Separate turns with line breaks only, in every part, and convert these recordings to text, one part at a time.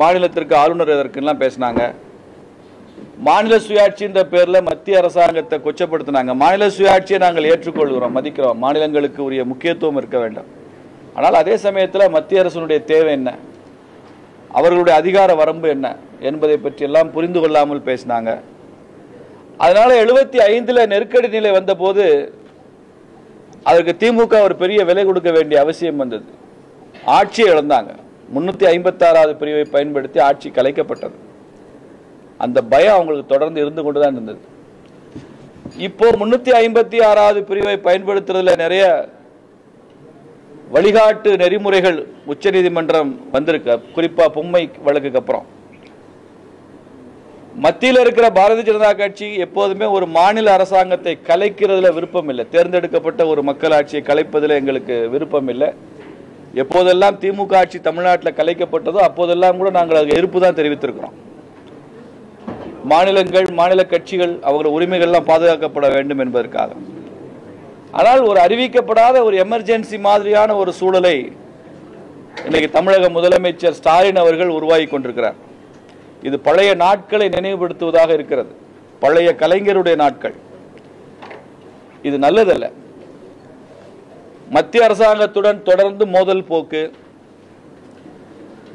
மாநிலத்திற்கு ஆளுநர் எதற்குலாம் பேசினாங்க. மாநில சுயாட்சின்ற பேரில் மத்திய அரசாங்கத்தை கொச்சப்படுத்தினாங்க. மாநில சுயாட்சியை நாங்கள் ஏற்றுக்கொள்கிறோம் மதிக்கிறோம். மாநிலங்களுக்கு உரிய முக்கியத்துவம் இருக்க வேண்டும். ஆனால் அதே சமயத்தில் மத்திய அரசினுடைய தேவை என்ன? அவர்களுடைய அதிகார வரம்பு என்ன? என்பதை பற்றி எல்லாம் புரிந்து கொள்ளாமல் பேசினாங்க. அதனால் எழுபத்தி ஐந்துல நெருக்கடி நிலை வந்தபோது அதற்கு திமுக ஒரு பெரிய விலை கொடுக்க வேண்டிய அவசியம் வந்தது. ஆட்சியை இழந்தாங்க. முன்னூத்தி ஐம்பத்தாறாவது பிரிவை பயன்படுத்தி ஆட்சி கலைக்கப்பட்டது. அந்த பயம் அவங்களுக்கு தொடர்ந்து இருந்து கொண்டுதான் இருந்தது. இப்போ முன்னூத்தி ஐம்பத்தி ஆறாவது பிரிவை பயன்படுத்துறதுல நிறைய வழிகாட்டு நெறிமுறைகள் உச்சநீதிமன்றம் வந்திருக்கு. குறிப்பா பொம்மை வழக்குக்கு அப்புறம். மத்தியில் இருக்கிற பாரதிய ஜனதா கட்சி எப்போதுமே ஒரு மாநில அரசாங்கத்தை கலைக்கிறதுல விருப்பம் இல்லை. தேர்ந்தெடுக்கப்பட்ட ஒரு மக்களாட்சியை கலைப்பதில் எங்களுக்கு விருப்பம் இல்லை. எப்போதெல்லாம் திமுக ஆட்சி தமிழ்நாட்டில் கலைக்கப்பட்டதோ அப்போதெல்லாம் கூட நாங்கள் அதுக்கு எதிர்ப்பு தான் தெரிவித்திருக்கிறோம். மாநிலங்கள் மாநில கட்சிகள் அவர்கள் உரிமைகள்லாம் பாதுகாக்கப்பட வேண்டும் என்பதற்காக. ஆனால் ஒரு அறிவிக்கப்படாத ஒரு எமர்ஜென்சி மாதிரியான ஒரு சூழலை இன்னைக்கு தமிழக முதலமைச்சர் ஸ்டாலின் அவர்கள் உருவாகி கொண்டிருக்கிறார். இது பழைய நாட்களை நினைவுபடுத்துவதாக இருக்கிறது. பழைய கலைஞருடைய நாட்கள். இது நல்லதல்ல. மத்திய அரசாங்கத்துடன் தொடர்ந்து மோதல் போக்கு.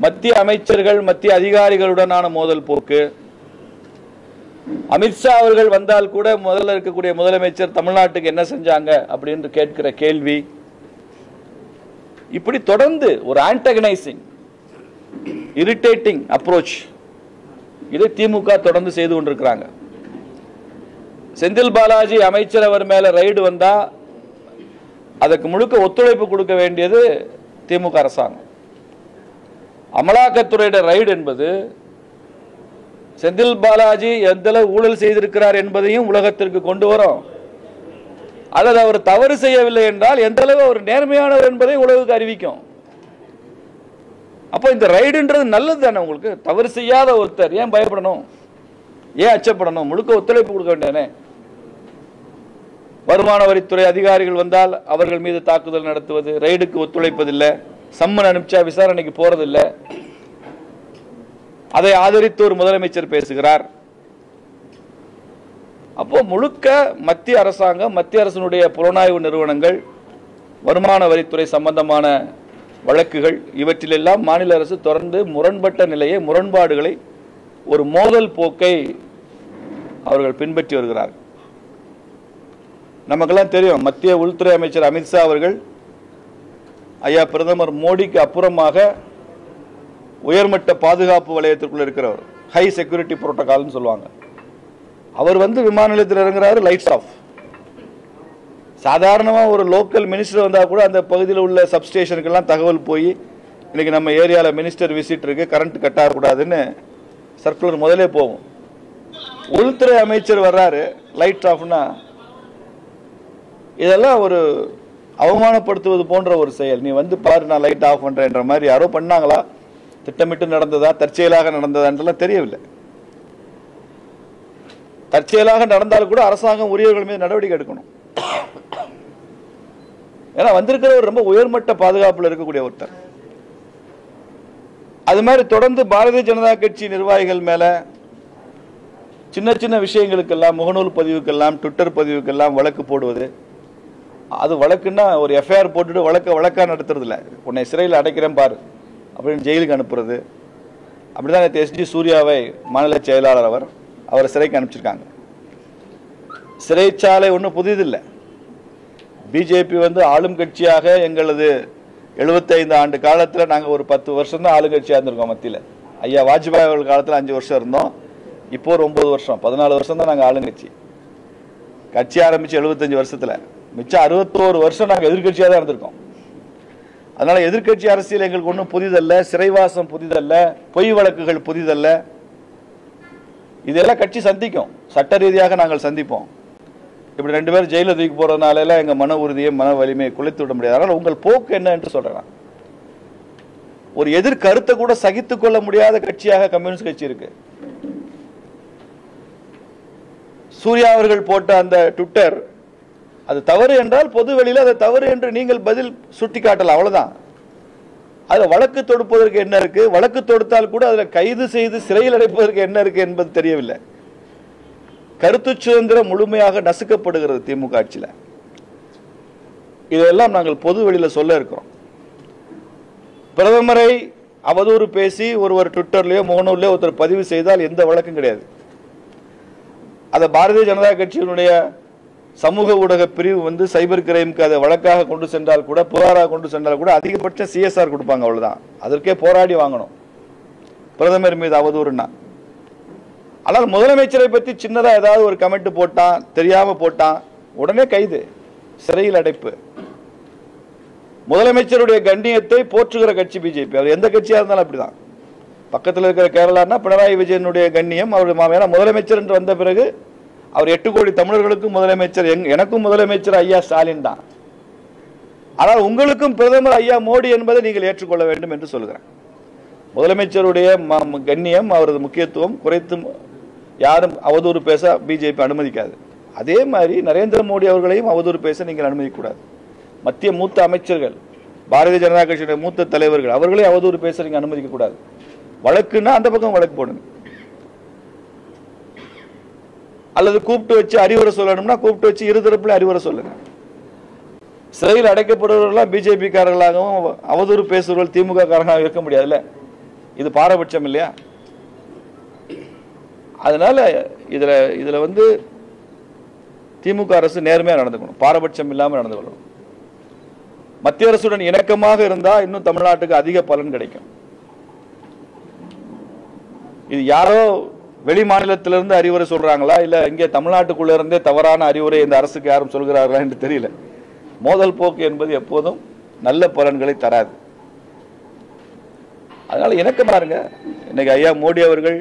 மத்திய அமைச்சர்கள் மத்திய அதிகாரிகளுடனான மோதல் போக்கு. அமித்ஷா அவர்கள் வந்தால் கூட முதல்ல இருக்கக்கூடிய முதலமைச்சர் தமிழ்நாட்டுக்கு என்ன செஞ்சாங்க அப்படின்னு கேட்கிற கேள்வி. இப்படி தொடர்ந்து ஒரு ஆன்டகனைசிங் இரிட்டேட்டிங் அப்ரோச் இதை திமுக தொடர்ந்து செய்து கொண்டிருக்கிறாங்க. செந்தில் பாலாஜி அமைச்சர் அவர் மேல ரைடு வந்தா அதுக்கு முழுக்க ஒத்துழைப்பு கொடுக்க வேண்டியது திமுக அரசாங்கம். அமலாக்கத்துறையிட ரைடு என்பது செந்தில் பாலாஜி எந்த ஊழல் செய்திருக்கிறார் என்பதையும் உலகத்திற்கு கொண்டு வரும். அல்லது அவர் தவறு செய்யவில்லை என்றால் எந்த அளவு அவர் நேர்மையானவர் என்பதை உலகுக்கு அறிவிக்கும். அப்போ இந்த ரைடுன்றது நல்லது தானே உங்களுக்கு? தவறு செய்யாத ஒருத்தர் ஏன் பயப்படணும்? ஏன் அச்சப்படணும்? முழுக்க ஒத்துழைப்பு கொடுக்க வேண்டியனே வருமான வரித்துறை அதிகாரிகள் வந்தால் அவர்கள் மீது தாக்குதல் நடத்துவது ரைடுக்கு ஒத்துழைப்பதில்லை சம்மன் அனுப்பிச்சா விசாரணைக்கு போறதில்லை. அதை ஆதரித்து ஒரு முதலமைச்சர் பேசுகிறார். அப்போ முழுக்க மத்திய அரசாங்கம் மத்திய அரசினுடைய புலனாய்வு நிறுவனங்கள் வருமான வரித்துறை சம்பந்தமான வழக்குகள் இவற்றிலெல்லாம் மாநில அரசு தொடர்ந்து முரண்பட்ட நிலையை முரண்பாடுகளை ஒரு மோதல் போக்கை அவர்கள் பின்பற்றி வருகிறார்கள். நமக்கெல்லாம் தெரியும் மத்திய உள்துறை அமைச்சர் அமித்ஷா அவர்கள் ஐயா பிரதமர் மோடிக்கு அப்புறமாக உயர்மட்ட பாதுகாப்பு வலயத்திற்குள்ள இருக்கிறவர். ஹை செக்யூரிட்டி புரோட்டோகால்னு சொல்லுவாங்க. அவர் வந்து விமான நிலையத்தில் இறங்குறாரு லைட்ஸ் ஆஃப் சாதாரணமாக ஒரு லோக்கல் மினிஸ்டர் வந்தால் கூட அந்த பகுதியில் உள்ள சப்ஸ்டேஷனுக்கெல்லாம் தகவல் போய் இன்றைக்கி நம்ம ஏரியாவில் மினிஸ்டர் விசிட் இருக்கு கரண்ட் கட் ஆகக்கூடாதுன்னு சர்க்குலர் முதலே போகும். உள்துறை அமைச்சர் வர்றாரு லைட் ஆஃப்னா இதெல்லாம் ஒரு அவமானப்படுத்துவது போன்ற ஒரு செயல். நீ வந்து பாரு நான் லைட் ஆஃப் பண்ணுறேன்ற மாதிரி யாரோ பண்ணாங்களா? திட்டமிட்டு நடந்ததா? தற்செயலாக நடந்ததான்றலாம் தெரியவில்லை. தற்செயலாக நடந்தாலும் கூட அரசாங்கம் உரியவர்கள் மீது நடவடிக்கை எடுக்கணும். ஏன்னா வந்திருக்கிறவர் ரொம்ப உயர்மட்ட பாதுகாப்பில் இருக்கக்கூடிய ஒருத்தர். அது மாதிரி தொடர்ந்து பாரதிய ஜனதா கட்சி நிர்வாகிகள் மேல சின்ன சின்ன விஷயங்களுக்கெல்லாம் முகநூல் பதிவுக்கெல்லாம் ட்விட்டர் பதிவுக்கெல்லாம் வழக்கு போடுவது அது வழக்குன்னா ஒரு எஃப்ஐஆர் போட்டுட்டு வழக்க வழக்கா நடத்துறதில்ல. உன்னை சிறையில் அடைக்கிறேன் பாரு. அப்படின்னு ஜெயிலுக்கு அனுப்புறது. அப்படிதான் நேற்று எஸ்டி சூர்யாவை மாநில செயலாளர் அவர் அவரை சிறைக்கு அனுப்பிச்சிருக்காங்க. சிறைச்சாலை ஒன்றும் புதிதில்லை. பிஜேபி வந்து ஆளும் கட்சியாக எங்களது 75 ஆண்டு காலத்தில் நாங்கள் ஒரு பத்து வருஷம் தான் ஆளுங்கட்சியாக இருந்திருக்கோம் மத்தியில். ஐயா வாஜ்பாய் அவர்கள் காலத்தில் அஞ்சு வருஷம் இருந்தோம். இப்போ ஒரு ஒம்பது வருஷம். பதினாலு வருஷம் தான் நாங்கள் ஆளுங்கட்சி. கட்சி ஆரம்பிச்சு 75 வருஷத்துல. மிச்சம் அறுபத்தோரு வருஷம் நாங்கள் எதிர்கட்சியாக தான் இருந்திருக்கோம். அதனால எதிர்கட்சி அரசியல் எங்களுக்கு ஒன்றும் புதிதல்ல சிறைவாசம் புதிதல்ல பொய் வழக்குகள் புதிதல்ல. இதெல்லாம் கட்சி சந்திக்கும். சட்ட ரீதியாக நாங்கள் சந்திப்போம். இப்படி ரெண்டு பேரும் ஜெயிலில் தூக்கி போறதுனால எல்லாம் எங்க மன உறுதியை மன வலிமையை குலைத்து விட முடியாது. அதனால் உங்கள் போக்கு என்ன என்று சொல்றேன் ஒரு எதிர் கருத்தை கூட சகித்து கொள்ள முடியாத கட்சியாக கம்யூனிஸ்ட் கட்சி இருக்கு. சூர்யா அவர்கள் போட்ட அந்த ட்விட்டர் அது தவறு என்றால் பொது வெளியில் அதை தவறு என்று நீங்கள் பதில் சுட்டி காட்டலாம். அவ்வளோதான் அதில் வழக்கு தொடுப்பதற்கு என்ன இருக்குது வழக்கு தொடுத்தால் கூட அதில் கைது செய்து சிறையில் அடைப்பதற்கு என்ன இருக்குது என்பது தெரியவில்லை. கருத்து சுதந்திரம் முழுமையாக நசுக்கப்படுகிறது திமுக ஆட்சியில். இதெல்லாம் நாங்கள் பொது வெளியில் சொல்ல இருக்கிறோம். பிரதமரை அவதூறு பேசி ஒருவர் ட்விட்டர்லேயோ முகநூர்லேயோ ஒருத்தர் பதிவு செய்தால் எந்த வழக்கும் கிடையாது. அதை பாரதிய ஜனதா கட்சியினுடைய சமூக ஊடக பிரிவு வந்து சைபர் கிரைமுக்கு அதை வழக்காக கொண்டு சென்றால் கூட புகாராக கொண்டு சென்றால் கூட அதிகபட்ச சிஎஸ்ஆர் கொடுப்பாங்க அவ்வளோதான் அதற்கே போராடி வாங்கணும். பிரதமர் மீது அவதூறுனா. ஆனால் முதலமைச்சரை பற்றி சின்னதாக ஏதாவது ஒரு கமெண்ட் போட்டான் தெரியாமல் போட்டான் உடனே கைது சிறையில் அடைப்பு. முதலமைச்சருடைய கண்ணியத்தை போற்றுகிற கட்சி பிஜேபி அவர் எந்த கட்சியாக இருந்தாலும் அப்படிதான். பக்கத்தில் இருக்கிற கேரளான்னா பினராயி விஜயனுடைய கண்ணியம் அவருடைய மா- முதலமைச்சர் என்று வந்த பிறகு அவர் எட்டு கோடி தமிழர்களுக்கும் முதலமைச்சர் எங்- எனக்கும் முதலமைச்சர் ஐயா ஸ்டாலின் தான். ஆனால் உங்களுக்கும் பிரதமர் ஐயா மோடி என்பதை நீங்கள் ஏற்றுக்கொள்ள வேண்டும் என்று சொல்கிறேன் முதலமைச்சருடைய ம- கண்ணியம் அவரது முக்கியத்துவம் குறைத்து யாரும் அவதூறு பேச பிஜேபி அனுமதிக்காது. அதே மாதிரி நரேந்திர மோடி அவர்களையும் அவதூறு பேச நீங்கள் அனுமதிக்கக்கூடாது. மத்திய மூத்த அமைச்சர்கள் பாரதிய ஜனதா கட்சியுடைய மூத்த தலைவர்கள் அவர்களையும் அவதூறு பேச நீங்கள் அனுமதிக்கக்கூடாது. வழக்குன்னா அந்த பக்கம் வழக்கு போடுங்க அல்லது கூப்பிட்டு வச்சு அறிவுரை சொல்லணும்னா கூப்பிட்டு வச்சு இருதரப்புல அறிவுரை சொல்லுங்க. சிறையில் அடைக்கப்படுபவர்கள்லாம் பிஜேபிக்காரர்களாகவும் அவதூறு பேசுபவர்கள் திமுக காரங்களாகவும் இருக்க முடியாதுல்ல? இது பாரபட்சம் இல்லையா? அதனால இதுல இதுல வந்து திமுக அரசு நேர்மையாக நடந்துக்கணும். பாரபட்சம் இல்லாமல் நடந்து கொள்ளணும் மத்திய அரசுடன் இணக்கமாக இருந்தால் இன்னும் தமிழ்நாட்டுக்கு அதிக பலன் கிடைக்கும். இது யாரோ வெளி மாநிலத்திலிருந்து அறிவுரை சொல்றாங்களா? இல்ல இங்கே தமிழ்நாட்டுக்குள்ள இருந்தே தவறான அறிவுரை இந்த அரசுக்கு யாரும் சொல்கிறார்களா என்று தெரியல. மோதல் போக்கு என்பது எப்போதும் நல்ல பலன்களை தராது. அதனால எனக்கு பாருங்க இன்னைக்கு ஐயா மோடி அவர்கள்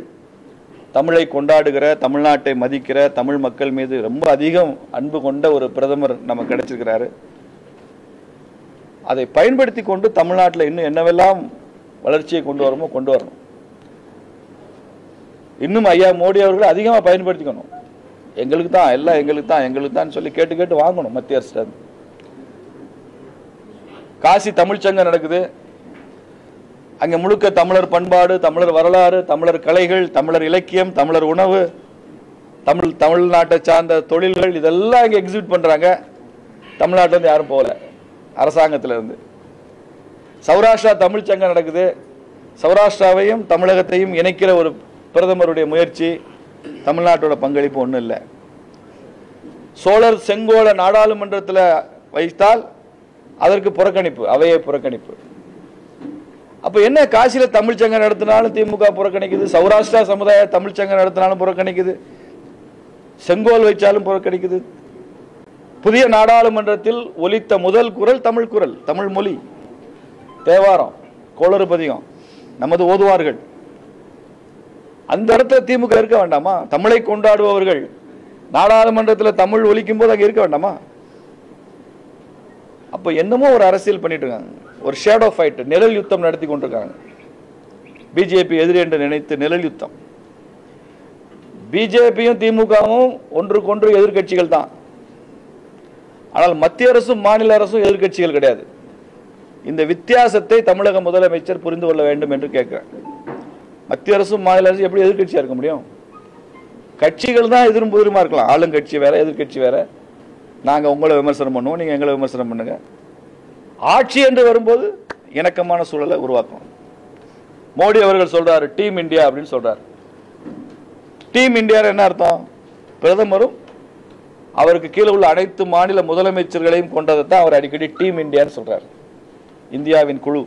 தமிழை கொண்டாடுகிற தமிழ்நாட்டை மதிக்கிற தமிழ் மக்கள் மீது ரொம்ப அதிகம் அன்பு கொண்ட ஒரு பிரதமர் நமக்கு கிடைச்சிருக்கிறாரு. அதை பயன்படுத்தி கொண்டு தமிழ்நாட்டில் இன்னும் என்னவெல்லாம் வளர்ச்சியை கொண்டு வரமோ கொண்டு வரணும். இன்னும் ஐயா மோடி அவர்கள் அதிகமாக பயன்படுத்திக்கணும். எங்களுக்கு தான் எல்லாம் எங்களுக்கு தான் எங்களுக்கு தான் சொல்லி கேட்டு கேட்டு வாங்கணும் மத்திய அரசு காசி தமிழ்ச்சங்கம் நடக்குது. அங்கே முழுக்க தமிழர் பண்பாடு தமிழர் வரலாறு தமிழர் கலைகள் தமிழர் இலக்கியம் தமிழர் உணவு தமிழ் தமிழ்நாட்டை சார்ந்த தொழில்கள் இதெல்லாம் இங்கே எக்ஸிபிட் பண்றாங்க. தமிழ்நாட்டிலேருந்து யாரும் போகல. அரசாங்கத்துல இருந்து. சௌராஷ்டிரா தமிழ்ச்சங்கம் நடக்குது. சௌராஷ்டிராவையும் தமிழகத்தையும் இணைக்கிற ஒரு பிரதமருடைய முயற்சி தமிழ்நாட்டோட பங்களிப்பு ஒன்றும் இல்லை. சோழர் செங்கோல நாடாளுமன்றத்தில் வைத்தால் அதற்கு புறக்கணிப்பு அவையை புறக்கணிப்பு. அப்போ என்ன காசியில் தமிழ்ச்சங்கம் நடத்தினாலும் திமுக புறக்கணிக்குது சௌராஷ்டிரா சமுதாய தமிழ்ச்சங்கம் நடத்தினாலும் புறக்கணிக்குது செங்கோல் வைச்சாலும் புறக்கணிக்குது. புதிய நாடாளுமன்றத்தில் ஒலித்த முதல் குரல் தமிழ் குரல் தமிழ் மொழி. தேவாரம் கோளறுபதிகம் நமது ஓதுவார்கள். அந்த இடத்துல திமுக இருக்க வேண்டாமா? தமிழை கொண்டாடுபவர்கள். நாடாளுமன்றத்தில் தமிழ் ஒழிக்கும் போது அங்கே இருக்க வேண்டாமா? அப்போ என்னமோ ஒரு அரசியல் பண்ணிட்டு இருக்காங்க. ஒரு ஷேடோ ஃபைட் நிழல் யுத்தம் நடத்தி கொண்டிருக்காங்க. பிஜேபி எதிரி என்று நினைத்து நிழல் யுத்தம். பிஜேபியும் திமுகவும் ஒன்றுக்கொன்று எதிர்க்கட்சிகள் தான். ஆனால் மத்திய அரசும் மாநில அரசும் எதிர்க்கட்சிகள் கிடையாது. இந்த வித்தியாசத்தை தமிழக முதலமைச்சர் புரிந்து கொள்ள வேண்டும் என்று கேட்கிறேன் மத்திய அரசும் மாநில அரசும் எப்படி எதிர்க்கட்சியா இருக்க முடியும்? கட்சிகள் தான் எதிரும் புதிருமா இருக்கலாம். ஆளுங்கட்சி வேற எதிர்க்கட்சி வேற. நாங்க உங்களை விமர்சனம் பண்ணுவோம் நீங்க எங்களை விமர்சனம் பண்ணுங்க. ஆட்சி என்று வரும்போது இணக்கமான சூழலை உருவாக்கணும் மோடி அவர்கள் சொல்றாரு டீம் இந்தியா அப்படின்னு சொல்றாரு. டீம் இந்தியா என்ன அர்த்தம்? பிரதமரும் அவருக்கு கீழே உள்ள அனைத்து மாநில முதலமைச்சர்களையும் கொண்டதை தான் அவர் அடிக்கடி டீம் இந்தியான்னு சொல்றாரு. இந்தியாவின் குழு.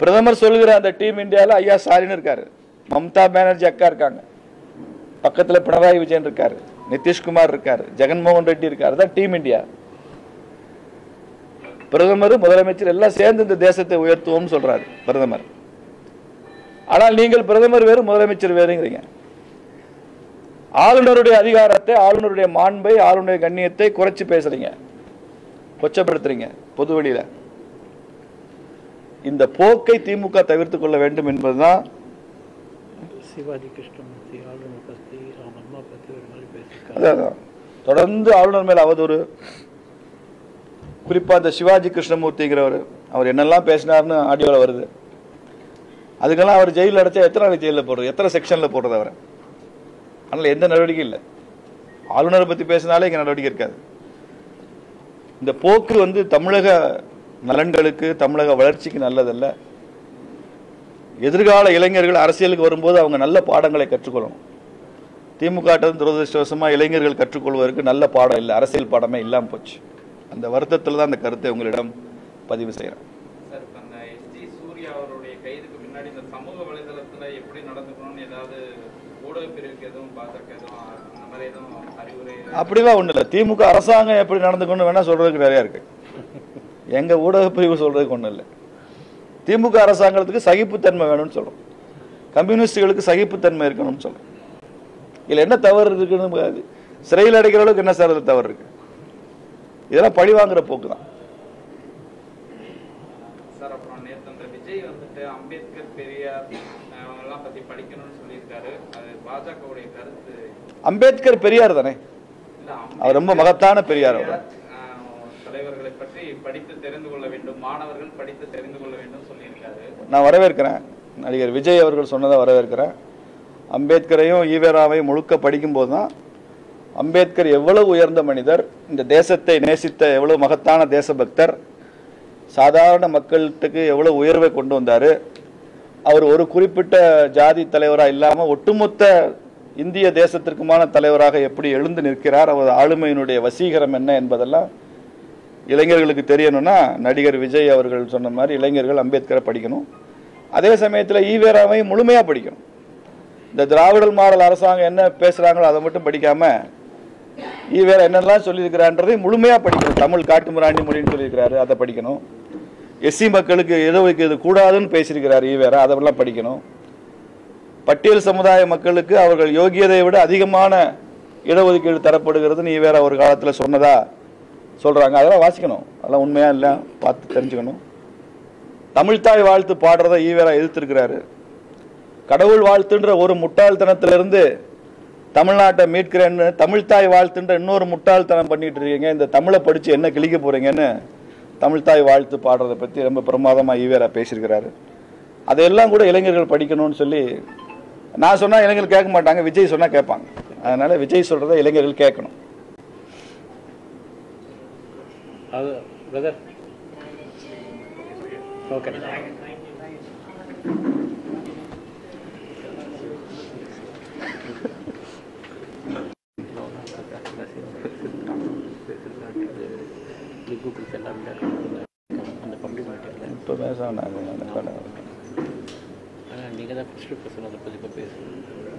பிரதமர் சொல்லுகிற அந்த டீம் இந்தியாவில் ஐயா ஸ்டாலின் இருக்காரு. மம்தா பானர்ஜி அக்கா இருக்காங்க. பக்கத்தில் பினராயி விஜயன் இருக்காரு. நிதிஷ்குமார் இருக்காரு. ஜெகன்மோகன் ரெட்டி இருக்காரு. தான் டீம் இந்தியா. பிரதமர் முதலமைச்சர் எல்லாம் சேர்ந்து இந்த தேசத்தை உயர்த்துவோம்னு சொல்றாரு பிரதமர். ஆனால் நீங்கள் பிரதமர் வேறு முதலமைச்சர் வேறுங்கிறீங்க. ஆளுநருடைய அதிகாரத்தை ஆளுநருடைய மாண்பை ஆளுநருடைய கண்ணியத்தை குறைச்சி பேசுறீங்க. கொச்சப்படுத்துறீங்க. பொது வெளியில. இந்த போக்கை திமுக தவிர்த்துக் கொள்ள வேண்டும் என்பதுதான்
சிவாஜி கிருஷ்ணமூர்த்தி ஆளுநர் பற்றி அவங்க அம்மா பற்றி ஒரு மாதிரி பேசியிருக்காங்க.
அதான், அதான். தொடர்ந்து ஆளுநர் மேல அவதூறு. குறிப்பா இந்த சிவாஜி கிருஷ்ணமூர்த்திங்கிறவர் அவர் என்னெல்லாம் பேசினார்னு ஆடியோவில் வருது. அதுக்கெல்லாம் அவர் ஜெயிலில் அடைச்சா எத்தனை நாள் ஜெயிலில் போடுறது? எத்தனை செக்ஷனில் போடுறது அவரை? அதனால் எந்த நடவடிக்கையும் இல்லை. ஆளுநரை பற்றி பேசினாலே இங்கே நடவடிக்கை இருக்காது. இந்த போக்கு வந்து தமிழக நலன்களுக்கு தமிழக வளர்ச்சிக்கு நல்லதல்ல. எதிர்கால இளைஞர்கள் அரசியலுக்கு வரும்போது அவங்க நல்ல பாடங்களை கற்றுக்கொள்ளணும். திமுக துரதிருஷ்டவசமாக இளைஞர்கள் கற்றுக்கொள்வதற்கு நல்ல பாடம் இல்லை அரசியல் பாடமே இல்லாமல் போச்சு. அந்த வருத்தத்தில் தான் அந்த கருத்தை உங்களிடம் பதிவு செய்கிறேன் அப்படிலாம் ஒன்றும் இல்லை திமுக அரசாங்கம் எப்படி நடந்துக்கணும் வேணா சொல்றதுக்கு நிறையா இருக்கு. எங்க ஊடக பிரிவு சொல்றதுக்கு ஒன்றும் இல்லை. திமுக அரசாங்கத்துக்கு சகிப்புத்தன்மை வேணும்னு சொல்றோம். கம்யூனிஸ்டுகளுக்கு சகிப்புத்தன்மை இருக்கணும்னு சொல்றோம். இதில் என்ன தவறு இருக்குன்னு சிறையில் அடைக்கிற அளவுக்கு என்ன சார் தவறு இருக்கு? இதெல்லாம் பழி வாங்குற போக்கு தான்.
சார் அப்புறம் நேத்து அந்த விஜய் வந்துட்டு அம்பேத்கர் பெரியார் அஹ், அவங்க எல்லாம் பத்தி படிக்கணும்னு சொல்லியிருக்காரு. அது பாஜகவுடைய கருத்து.
அம்பேத்கர் பெரியார் தானே? அவர் ரொம்ப மகத்தான பெரியார் அவர்.
படித்து தெரிந்து கொள்ள வேண்டும் மாணவர்கள் படித்து தெரிந்து கொள்ள வேண்டும் சொல்லியிருக்காரு.
நான் வரவேற்கிறேன். நடிகர் விஜய் அவர்கள் சொன்னதை வரவேற்கிறேன். அம்பேத்கரையும் ஈவேராவையும் முழுக்க படிக்கும்போது தான் அம்பேத்கர் எவ்வளவு உயர்ந்த மனிதர் இந்த தேசத்தை நேசித்த எவ்வளவு மகத்தான தேசபக்தர் சாதாரண மக்கள்கிட்டக்கு எவ்வளவு உயர்வை கொண்டு வந்தார். அவர் ஒரு குறிப்பிட்ட ஜாதி தலைவராக இல்லாமல் ஒட்டுமொத்த இந்திய தேசத்திற்குமான தலைவராக எப்படி எழுந்து நிற்கிறார் அவர் ஆளுமையினுடைய வசீகரம் என்ன என்பதெல்லாம் இளைஞர்களுக்கு தெரியணும்னா நடிகர் விஜய் அவர்கள் சொன்ன மாதிரி இளைஞர்கள் அம்பேத்கரை படிக்கணும். அதே சமயத்தில் ஈவேராவையும் முழுமையாக படிக்கணும். இந்த திராவிடல் மாடல் அரசாங்கம் என்ன பேசுகிறாங்களோ அதை மட்டும் படிக்காமல் ஈவேரா என்னெல்லாம் சொல்லியிருக்கிறான்றதை முழுமையாக படிக்கணும். தமிழ் காட்டுமிராண்டி மொழின்னு சொல்லியிருக்கிறாரு அதை படிக்கணும். எஸ்சி மக்களுக்கு இடஒதுக்கீடு கூடாதுன்னு பேசியிருக்கிறார் ஈவேரா அதெல்லாம் படிக்கணும். பட்டியல் சமுதாய மக்களுக்கு அவர்கள் யோகியதை விட அதிகமான இடஒதுக்கீடு தரப்படுகிறதுன்னு ஈவேரா ஒரு காலத்தில் சொன்னதா சொல்கிறாங்க அதெல்லாம் வாசிக்கணும். அதெல்லாம் உண்மையாக இல்லை பார்த்து தெரிஞ்சுக்கணும். தமிழ்த்தாய் வாழ்த்து பாடுறதை ஈவேரா எதிர்த்திருக்கிறாரு. கடவுள் வாழ்த்துன்ற ஒரு முட்டாள்தனத்திலிருந்து தமிழ்நாட்டை மீட்கிறேன்னு தமிழ்தாய் வாழ்த்துன்ற இன்னொரு முட்டாள்தனம் பண்ணிட்டு இருக்கீங்க. இந்த தமிழை படித்து என்ன கிழிக்க போகிறீங்கன்னு தமிழ்தாய் வாழ்த்து பாடுறதை பற்றி ரொம்ப பிரமாதமாக ஈவேரா பேசியிருக்கிறாரு. அதையெல்லாம் கூட இளைஞர்கள் படிக்கணும்னு சொல்லி நான் சொன்னால் இளைஞர்கள் கேட்க மாட்டாங்க விஜய் சொன்னால் கேட்பாங்க. அதனால் விஜய் சொல்கிறத இளைஞர்கள் கேட்கணும்.
அது பிரதர் ஓகே கூகுள் எல்லாம் அந்த பப்ளிக் மீட்டிங்கில்
இப்போ பேச வேண்டாம்
நீங்கள் தான் ஃபஸ்ட்டு பர்சன் அதை பற்றி இப்போ.